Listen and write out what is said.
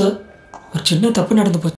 Sir ஒரு சின்ன தப்பு நடந்து போச்சு.